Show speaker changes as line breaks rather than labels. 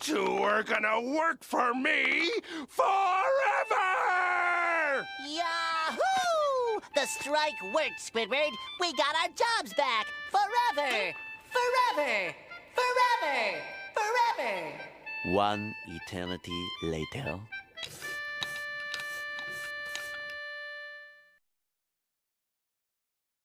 two are gonna work for me forever!
Yahoo! The strike worked, Squidward. We got our jobs back. Forever! Forever! Forever! Forever!
One eternity later.